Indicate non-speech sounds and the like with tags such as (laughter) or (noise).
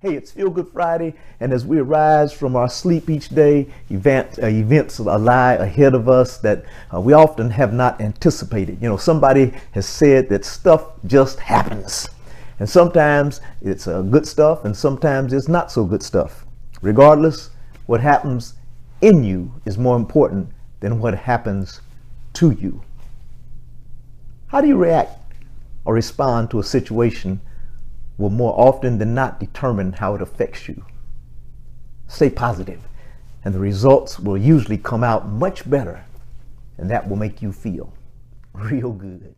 Hey, it's Feel Good Friday, and as we arise from our sleep each day, event, uh, events lie ahead of us that uh, we often have not anticipated. You know, somebody has said that stuff just happens. And sometimes it's uh, good stuff, and sometimes it's not so good stuff. Regardless, what happens in you is more important than what happens to you. How do you react or respond to a situation will more often than not determine how it affects you. Stay positive, and the results will usually come out much better, and that will make you feel (laughs) real good.